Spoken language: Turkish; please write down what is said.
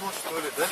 Atmosfer öyle de.